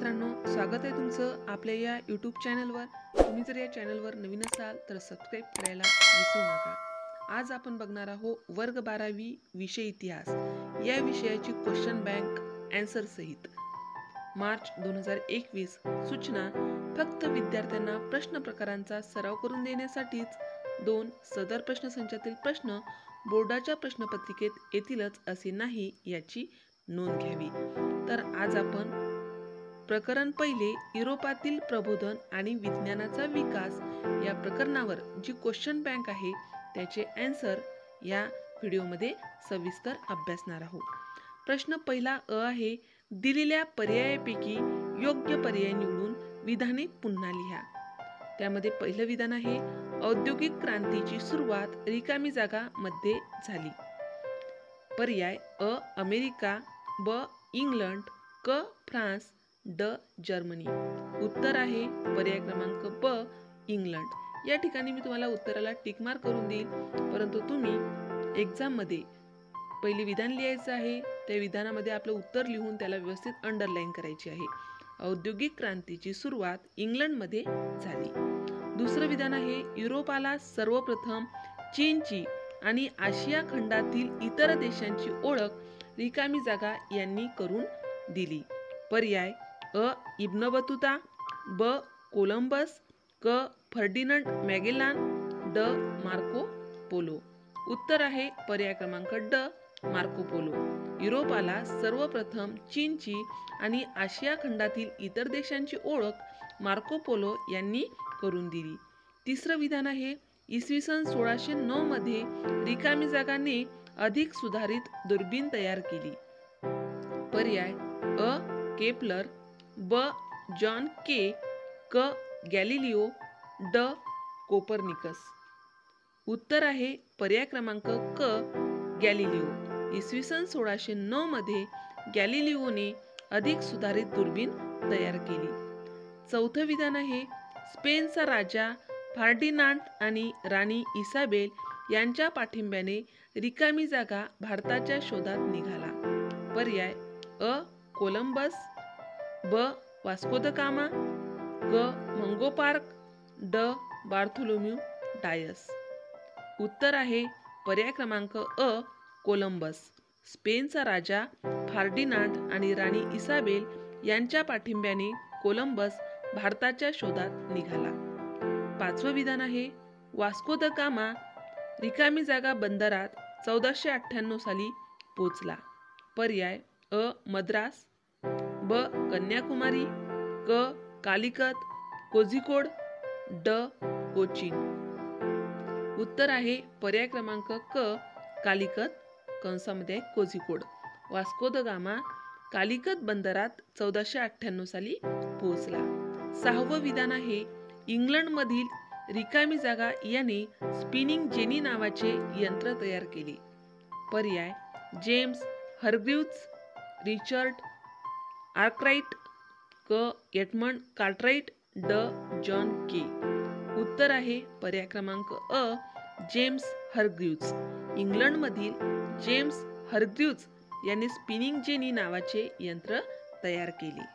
मित्रांनो स्वागत आहे तुमचं आपल्या या यूट्यूब चॅनलवर तुम्ही जर या चॅनलवर नवीन असाल तर सबस्क्राईब करायला विसरू नका. आज आपण बघणार आहोत वर्ग बारावी विषय इतिहास. या विषयाची क्वेश्चन बँक अँसर सहित. मार्च दोन हजार एकवीस सूचना फक्त विद्यार्थ्यांना प्रश्न प्रकारांचा सराव करून देण्यासाठीच दोन सदर प्रश्नसंचातील प्रश्न बोर्डाच्या प्रश्नपत्रिकेत येतीलच असे नाही याची नोंद घ्यावी. तर आज आपण प्रकरण पहिले युरोपातील प्रबोधन आणि विज्ञानाचा विकास या प्रकरणावर जी क्वेश्चन बँक आहे त्याचे अँसर या व्हिडिओमध्ये सविस्तर अभ्यासणार आहोत. प्रश्न पहिला अ आहे दिलेल्या पर्यायापैकी योग्य पर्याय निवडून विधाने पुन्हा लिहा. त्यामध्ये पहिलं विधान आहे औद्योगिक क्रांतीची सुरुवात रिकामी जागा मध्ये झाली. पर्याय अ अमेरिका ब इंग्लंड क फ्रान्स ड जर्मनी. उत्तर आहे पर्याय क्रमांक ब इंग्लंड. या ठिकाणी मी तुम्हाला उत्तराला टिकमार करून देईल परंतु तुम्ही एक्झाममध्ये पहिले विधान लिहायचं आहे त्या विधानामध्ये आपलं उत्तर लिहून त्याला व्यवस्थित अंडरलाईन करायची आहे. औद्योगिक क्रांतीची सुरुवात इंग्लंडमध्ये झाली. दुसरं विधान आहे युरोपाला सर्वप्रथम चीनची आणि आशिया खंडातील इतर देशांची ओळख रिकामी जागा यांनी करून दिली. पर्याय अ इब्न बतुता ब कोलंबस क फर्डिनंड मॅगेलान ड मार्को पोलो. उत्तर आहे पर्याय क्रमांक ड मार्को पोलो. युरोपाला सर्वप्रथम चीनची आणि आशिया खंडातील इतर देशांची ओळख मार्को पोलो यांनी करून दिली. तिसरं विधान आहे इसवी सन सोळाशे नऊ मध्ये रिकामी जागाने अधिक सुधारित दुर्बीण तयार केली. पर्याय अ केपलर ब जॉन के क गॅलिलिओ ड कोपरनिकस. उत्तर आहे पर्याय क्रमांक क गॅलिलिओ. इसवी सन सोळाशे नऊ मध्ये गॅलिलिओने अधिक सुधारित दुर्बीण तयार केली. चौथं विधान आहे स्पेनचा राजा फार्डिनांड आणि राणी इसाबेल यांच्या पाठिंब्याने रिकामी जागा भारताच्या शोधात निघाला. पर्याय अ कोलंबस ब. वास्को द कामा ग. मंगो पार्क ड. Bartholomew Dias. उत्तर आहे पर्याय क्रमांक अ कोलंबस. स्पेनचा राजा फार्डिनांड आणि राणी इसाबेल यांच्या पाठिंब्याने कोलंबस भारताच्या शोधात निघाला. पाचवं विधान आहे वास्को द कामा रिकामी जागा बंदरात चौदाशे अठ्ठ्याण्णव साली पोचला. पर्याय अ मद्रास ब कन्याकुमारी क कालिकत कोझिकोड ड कोचीन. उत्तर आहे पर्याय क्रमांक क Calicut कंसामध्ये Kozhikode. Vasco da Gama Calicut बंदरात चौदाशे अठ्ठ्याण्णव साली पोहोचला. सहावं विधान आहे इंग्लंडमधील रिकामी जागा याने स्पिनिंग जेनी नावाचे यंत्र तयार केले. पर्याय जेम्स हरग्रीव्ज रिचर्ड आर्कराईट क एटमंड कार्टराईट ड जॉन के. उत्तर आहे पर्याय क्रमांक अ जेम्स हरग्रीव्ज इंग्लंडमधील जेम्स हरग्रीव्ज यांनी स्पिनिंग जेनी नावाचे यंत्र तयार केले.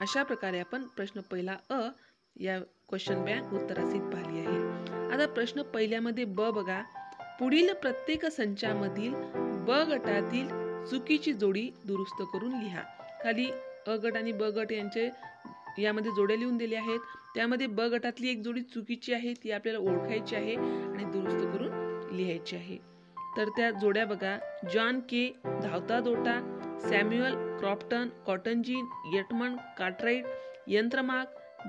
अशा प्रकारे आपण प्रश्न पहिला अ या क्वेश्चन बँक उत्तरासीत पाहिली आहे. आता प्रश्न पहिल्यामध्ये ब बघा. पुढील प्रत्येक संचामधील ब गटातील चुकीची जोडी दुरुस्त करून लिहा. खाली अ गट आणि ब गट यांचे यामध्ये जोड्या लिहून दिल्या आहेत. त्यामध्ये ब गटातली एक जोडी चुकीची आहे ती आपल्याला ओळखायची आहे आणि दुरुस्त करून लिहायची आहे. तर त्या जोड्या बघा. जॉन के धावता दोटा सॅम्युअल क्रॉप्टन कॉटन जीन येटमन कार्टराईट यंत्रमाग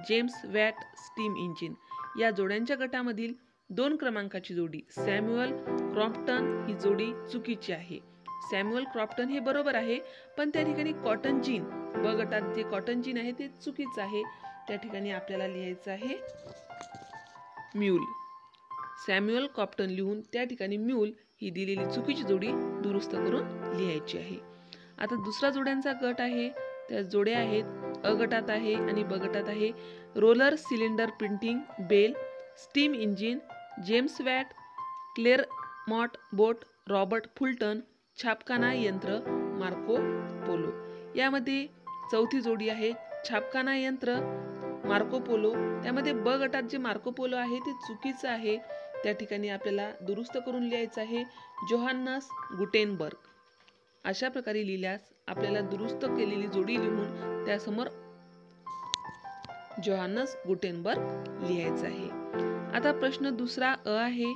जेम्स वॅट स्टीम इंजिन. या जोड्यांच्या गटामधील दोन क्रमांकाची जोडी सॅम्युअल क्रॉम्प्टन ही जोडी चुकीची आहे. सॅम्युअल क्रॉप्टन हे बरोबर आहे पण त्या ठिकाणी कॉटन जीन ब गटात जे कॉटन जीन आहे ते चुकीचं आहे. त्या ठिकाणी आपल्याला लिहायचं आहे म्यूल. सॅम्युअल कॉप्टन लिहून त्या ठिकाणी म्यूल ही दिलेली चुकीची जोडी दुरुस्त करून लिहायची आहे. आता दुसरा जोड्यांचा गट आहे त्या जोड्या आहेत अ गटात आहे आणि ब गटात आहे. Roller cylinder printing Bell steam engine James Watt Clermont boat Robert Fulton छापखाना यंत्र मार्को पोलो. यामध्ये चौथी जोडी आहे. छापखाना यंत्र मार्को पोलो. त्यामध्ये ब गटात जे मार्को पोलो आहे ते चुकीचं आहे. त्या ठिकाणी आपल्याला दुरुस्त करून लिहायचं आहे. Johannes Gutenberg. अशा प्रकारे लिहिल्यास आपल्याला दुरुस्त केलेली जोडी लिहून त्यासमोर जोहान्नस गुटेनबर्ग लिहायचं आहे. आता प्रश्न दुसरा अ आहे.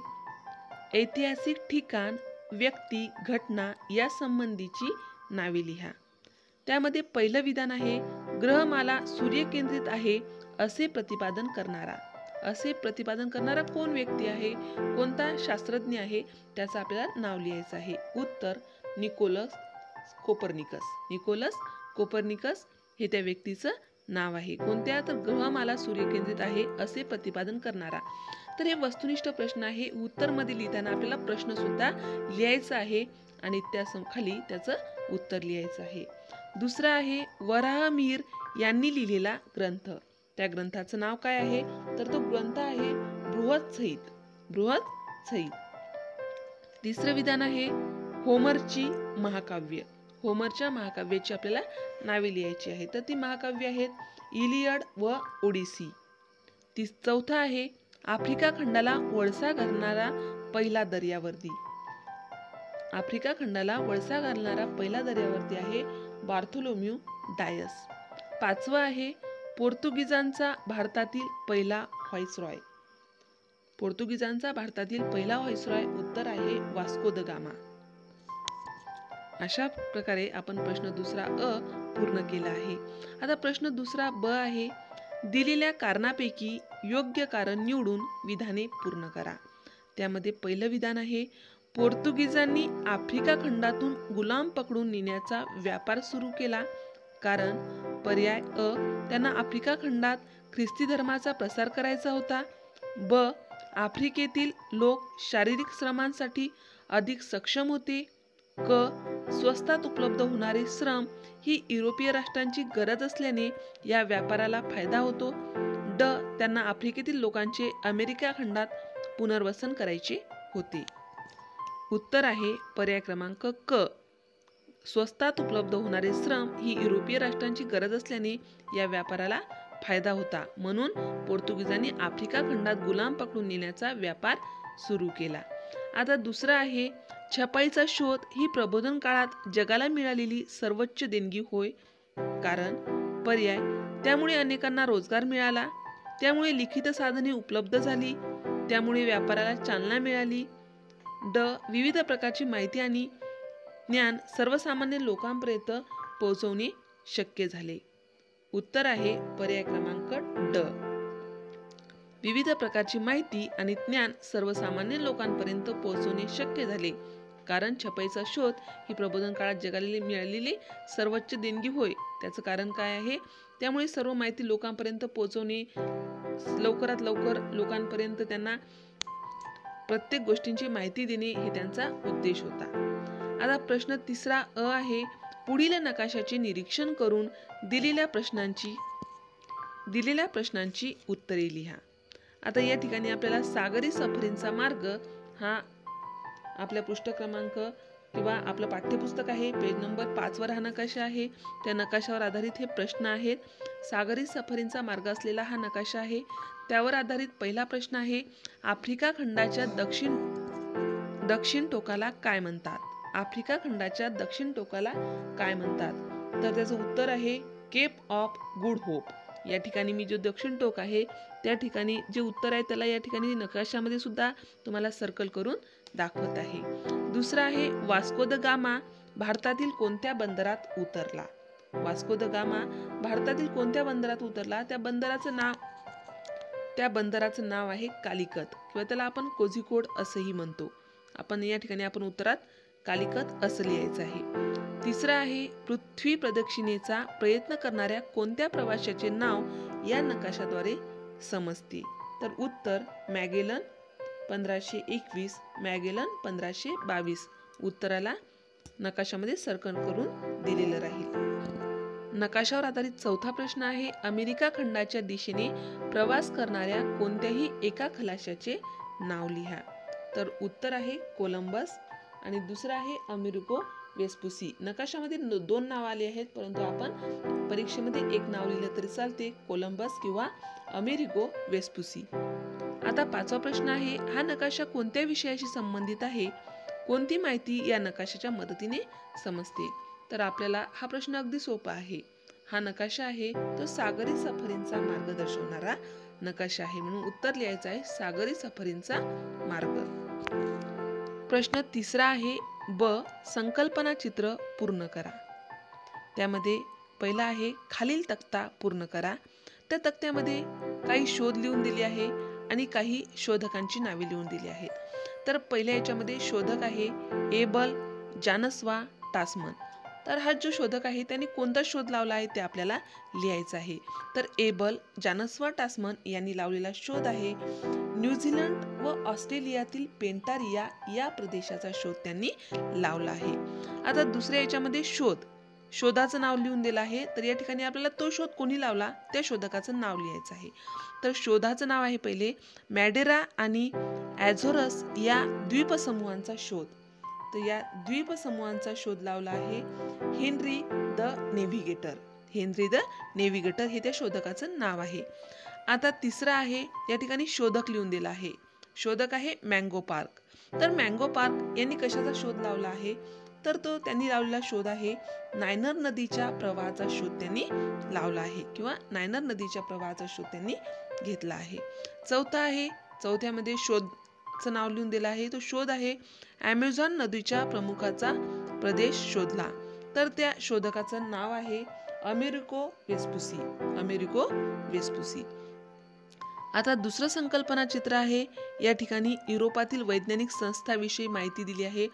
ऐतिहासिक ठिकाण व्यक्ती घटना या संबंधीची नावे लिहा. त्यामध्ये पहिलं विधान आहे ग्रहमाला सूर्यकेंद्रित आहे असे प्रतिपादन करणारा. असे प्रतिपादन करणारा कोण व्यक्ती आहे? कोणता शास्त्रज्ञ आहे? त्याचं आपल्याला नाव लिहायचं आहे. उत्तर निकोलस कोपर्निकस. निकोलस कोपर्निकस हे त्या व्यक्तीचं नाव आहे. कोणत्या? तर ग्रहमाला सूर्यकेंद्रित आहे असे प्रतिपादन करणारा. तर हे वस्तुनिष्ठ प्रश्न आहे. उत्तरमध्ये लिहिताना आपल्याला प्रश्न सुद्धा लिहायचा आहे आणि त्या खाली त्याचं उत्तर लिहायचं आहे. दुसरा आहे वराहमीर यांनी लिहिलेला ग्रंथ. त्या ग्रंथाचं नाव काय आहे? तर तो ग्रंथ आहे बृहत सहित बृहत सहित तिसरं विधान आहे होमरची महाकाव्य. होमरच्या महाकाव्याची आपल्याला नावे लिहायची आहे तर ती महाकाव्य आहेत इलियड व ओडिसी. ती चौथा आहे आफ्रिका खंडाला वळसा घालणारा पहिला दर्यावर्दी आफ्रिका खंडाला वळसा घालणारा पहिला दर्यावर्दी आहे बार्थोलोम्यू डायस. पाचवा आहे पोर्तुगीजांचा भारतातील पहिला व्हाईसरॉय पोर्तुगीजांचा भारतातील पहिला व्हाईसरॉय उत्तर आहे वास्को द गामा. अशा प्रकारे आपण प्रश्न दुसरा अ पूर्ण केला आहे. आता प्रश्न दुसरा ब आहे. दिलेल्या कारणापैकी योग्य कारण निवडून विधाने पूर्ण करा. त्यामध्ये पहिलं विधान आहे पोर्तुगीजांनी आफ्रिका खंडातून गुलाम पकडून नेण्याचा व्यापार सुरू केला. कारण पर्याय अ त्यांना आफ्रिका खंडात ख्रिस्ती धर्माचा प्रसार करायचा होता. ब आफ्रिकेतील लोक शारीरिक श्रमांसाठी अधिक सक्षम होते. क स्वस्तात उपलब्ध होणारे श्रम ही युरोपीय राष्ट्रांची गरज असल्याने या व्यापाराला फायदा होतो. ड त्यांना आफ्रिकेतील लोकांचे अमेरिका खंडात पुनर्वसन करायचे होते. उत्तर आहे पर्याय क्रमांक क. स्वस्तात उपलब्ध होणारे श्रम ही युरोपीय राष्ट्रांची गरज असल्याने या व्यापाराला फायदा होता. म्हणून पोर्तुगीजांनी आफ्रिका खंडात गुलाम पकडून नेण्याचा व्यापार सुरू केला. आता दुसरं आहे छपाईचा शोध ही प्रबोधन काळात जगाला मिळालेली सर्वोच्च देणगी होय. कारण पर्याय त्यामुळे अनेकांना रोजगार मिळाला त्यामुळे लिखित साधने उपलब्ध झाली त्यामुळे व्यापाराला चालना मिळाली. ड. विविध प्रकारची माहिती आणि ज्ञान सर्वसामान्य लोकांपर्यंत पोहोचवणे शक्य झाले. उत्तर आहे पर्याय क्रमांक ड. विविध प्रकारची माहिती आणि ज्ञान सर्वसामान्य लोकांपर्यंत पोहोचवणे शक्य झाले. कारण छपाईचा शोध ही प्रबोधन काळात जगाला मिळालेली सर्वोच्च देणगी होय. त्याचं कारण काय आहे? त्यामुळे सर्व माहिती लोकांपर्यंत पोहोचवणे लवकरात लवकर लोकांपर्यंत त्यांना प्रत्येक गोष्टींची माहिती देणे हे त्यांचा उद्देश होता. आता प्रश्न तिसरा अ आहे पुढील नकाशाचे निरीक्षण करून दिलेल्या प्रश्नांची दिलेल्या प्रश्नांची उत्तरे लिहा. आता या ठिकाणी आपल्याला सागरी सफरींचा मार्ग हा आपल्या पृष्ठ क्रमांक किंवा आपलं पाठ्यपुस्तक आहे पेज नंबर पाचवर हा नकाशा आहे. त्या नकाशावर आधारित हे प्रश्न आहेत. सागरी सफरींचा मार्ग असलेला हा नकाशा आहे. त्यावर आधारित पहिला प्रश्न आहे आफ्रिका खंडाच्या दक्षिण दक्षिण टोकाला काय म्हणतात? आफ्रिका खंडाच्या दक्षिण टोकाला काय म्हणतात? तर त्याचं उत्तर आहे केप ऑफ गुड होप. या ठिकाणी मी जो दक्षिण टोक आहे त्या ठिकाणी जे उत्तर आहे त्याला या ठिकाणी नकाशामध्ये सुद्धा तुम्हाला सर्कल करून दाखवत आहे. दुसरा आहे वास्को द गामा भारतातील कोणत्या बंदरात उतरला? वास्को द गामा भारतातील कोणत्या बंदरात उतरला? त्या बंदराचं नाव त्या बंदराचं नाव आहे कालिकत किंवा त्याला आपण कोझिकोड असंही म्हणतो. आपण या ठिकाणी आपण उत्तरात कालिकत असं लिहायचं आहे. तिसरं आहे पृथ्वी प्रदक्षिणेचा प्रयत्न करणाऱ्या कोणत्या प्रवाशाचे नाव या नकाशाद्वारे समजते? तर उत्तर मॅगेलन पंधराशे एकवीस मॅगेलन पंधराशे बावीस. उत्तराला नकाशामध्ये सरकन करून दिलेलं राहील. नकाशावर आधारित चौथा प्रश्न आहे अमेरिका खंडाच्या दिशेने प्रवास करणाऱ्या कोणत्याही एका खलाशाचे नाव लिहा. तर उत्तर आहे कोलंबस आणि दुसरं आहे अमेरिको वेस्पुसी नकाशामध्ये दोन नाव आले आहेत परंतु आपण परीक्षेमध्ये एक नाव लिहिलं तरी चालते कोलंबस किंवा अमेरिको वेस्पुसी आता पाचवा प्रश्न आहे हा नकाशा कोणत्या विषयाशी संबंधित आहे? कोणती माहिती या नकाशाच्या मदतीने समजते? तर आपल्याला हा प्रश्न अगदी सोपा आहे. हा नकाशा आहे तो सागरी सफरींचा मार्ग दर्शवणारा नकाशा आहे म्हणून उत्तर लिहायचं आहे सागरी सफरींचा मार्ग. प्रश्न तिसरा आहे ब संकल्पना चित्र पूर्ण करा. त्यामध्ये पहिला आहे खालील तक्ता पूर्ण करा. त्या तक्त्यामध्ये काही शोध लिहून दिले आहे आणि काही शोधकांची नावे लिहून दिली आहेत. तर पहिल्या याच्यामध्ये शोधक आहे एबल जानसवा टासमन तर हा जो शोधक आहे त्यांनी कोणता शोध लावला आहे ते आपल्याला लिहायचं आहे. तर एबल जानसवा टासमन यांनी लावलेला शोध आहे. न्यूझीलंड व ऑस्ट्रेलियातील पेंटारिया या प्रदेशाचा शोध त्यांनी लावला आहे. आता दुसऱ्या याच्यामध्ये शोध. शोधाचं नाव लिहून दिलं आहे. तर या ठिकाणी आपल्याला तो शोध कोणी लावला? त्या शोधकाचं नाव लिहायचं आहे. तर शोधाचं नाव आहे पहिले मॅडेरा आणि ॲझोरस या द्वीपसमूहांचा शोध. तर या द्वीपसमूहांचा शोध लावला आहे. Henry the navigator. Henry the navigator हे त्या शोधकाचं नाव आहे. आता तिसरं आहे या ठिकाणी शोधक लिहून दिला आहे. शोधक आहे मँगो पार्क. तर मँगो पार्क यांनी कशाचा शोध लावला आहे? तर तो त्यांनी लावलेला शोध आहे नायनर नदीच्या प्रवाहाचा शोध त्यांनी लावला आहे किंवा नायनर नदीच्या प्रवाहाचा शोध त्यांनी घेतला आहे. चौथा आहे चौथ्यामध्ये शोध चं नाव लिहून दिलं आहे. तो शोध आहे. ॲमेझॉन नदीच्या प्रमुखाचा प्रदेश शोधला. तर त्या शोधकाचं नाव आहे अमेरिको वेस्पुसी. अमेरिको वेस्पुसी. आता दुसरं संकल्पना चित्र आहे. या ठिकाणी युरोपातील वैज्ञानिक संस्थाविषयी माहिती दिली आहे.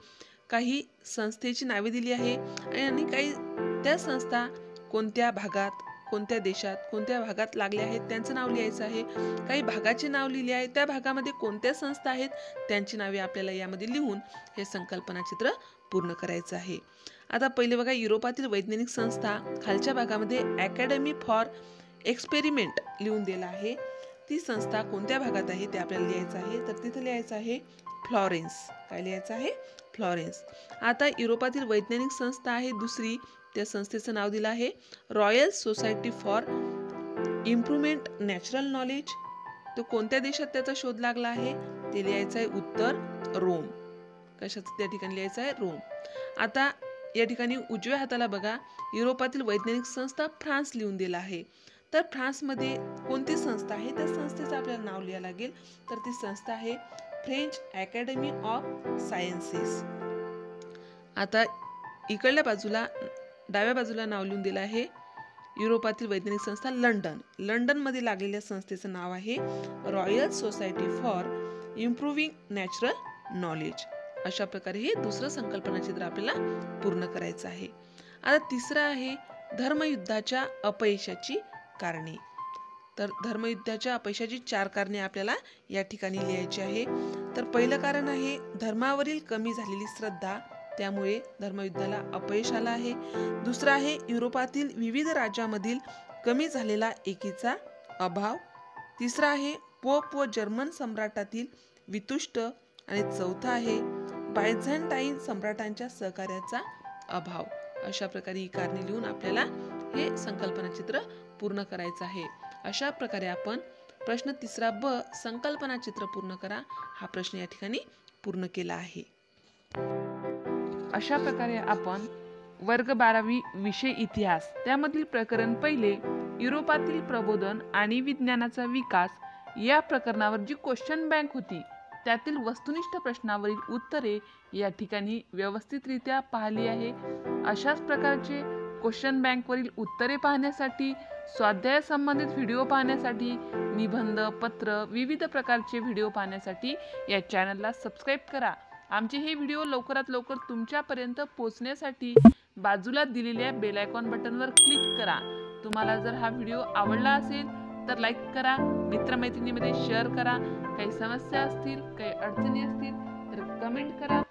काही संस्थेची नावे दिली आहे. आणि काही त्या संस्था कोणत्या भागात कोणत्या देशात कोणत्या भागात लागले आहेत त्यांचं नाव लिहायचं आहे. काही भागाचे नाव लिहिले आहे त्या भागामध्ये कोणत्या संस्था आहेत त्यांची नावे आपल्याला यामध्ये लिहून हे संकल्पना चित्र पूर्ण करायचं आहे. आता पहिले बघा युरोपातील वैज्ञानिक संस्था खालच्या भागामध्ये अकॅडमी फॉर एक्सपेरिमेंट लिहून दिला आहे. ती संस्था कोणत्या भागात आहे ते आपल्याला लिहायचं आहे. तर तिथं लिहायचं आहे फ्लॉरेन्स काय लिहायचं आहे? फ्लॉरेन्स आता युरोपातील वैज्ञानिक संस्था आहे दुसरी त्या संस्थेचं नाव दिलं आहे. Royal Society for improvement natural knowledge तो कोणत्या देशात त्याचा शोध लागला आहे? ते लिहायचं आहे उत्तर रोम. कशाचं त्या ठिकाणी लिहायचं आहे? रोम. आता या ठिकाणी उजव्या हाताला बघा. युरोपातील वैज्ञानिक संस्था फ्रान्स लिहून दिला आहे. तर फ्रान्समध्ये कोणती संस्था आहे? त्या संस्थेचं आपल्याला नाव लिहायला लागेल. तर ती संस्था आहे फ्रेंच अकॅडमी ऑफ सायन्सेस आता इकडल्या बाजूला डाव्या बाजूला नाव लिहून दिलं आहे युरोपातील वैज्ञानिक संस्था लंडन. लंडनमध्ये लागलेल्या संस्थेचं नाव आहे Royal Society for improving natural knowledge अशा प्रकारे हे दुसरं संकल्पना चित्र आपल्याला पूर्ण करायचं आहे. आता तिसरं आहे धर्मयुद्धाच्या अपयशाची कारणे. तर धर्मयुद्धाच्या अपयशाची चार कारणे आपल्याला या ठिकाणी लिहायची आहे. तर पहिलं कारण आहे धर्मावरील कमी झालेली श्रद्धा त्यामुळे धर्मयुद्धाला अपयश आलं आहे. दुसरं आहे युरोपातील विविध राज्यामधील कमी झालेला एकीचा अभाव. तिसरा आहे पोप व जर्मन सम्राटातील वितुष्ट आणि चौथा आहे बायझंटाईन सम्राटांच्या सहकार्याचा अभाव. अशा प्रकारे ही कारणे लिहून आपल्याला हे संकल्पना चित्र पूर्ण करायचं आहे. अशा प्रकारे आपण प्रश्न तिसरा ब संकल्पना चित्र पूर्ण करा हा प्रश्न या ठिकाणी पूर्ण केला आहे. अशा प्रकारे आपण वर्ग बारावी विषय इतिहास त्यामधील प्रकरण पहिले युरोपातील प्रबोधन आणि विज्ञानाचा विकास या प्रकरणावर जी क्वेश्चन बँक होती त्यातील वस्तुनिष्ठ प्रश्नावरील उत्तरे या ठिकाणी व्यवस्थितरित्या पाहिली आहे. अशाच प्रकारचे क्वेश्चन बँकवरील उत्तरे पाहण्यासाठी स्वाध्यायासंबंधित व्हिडिओ पाहण्यासाठी निबंध पत्र विविध प्रकारचे व्हिडिओ पाहण्यासाठी या चॅनलला सबस्क्राईब करा. आमचे हे व्हिडिओ लवकरात लवकर तुमच्यापर्यंत पोहोचण्यासाठी बाजूला दिलेल्या बेलायकॉन बटनवर क्लिक करा. तुम्हाला जर हा व्हिडिओ आवडला असेल तर लाईक करा मित्रमैत्रिणीमध्ये शेअर करा. काही समस्या असतील काही अडचणी असतील तर कमेंट करा.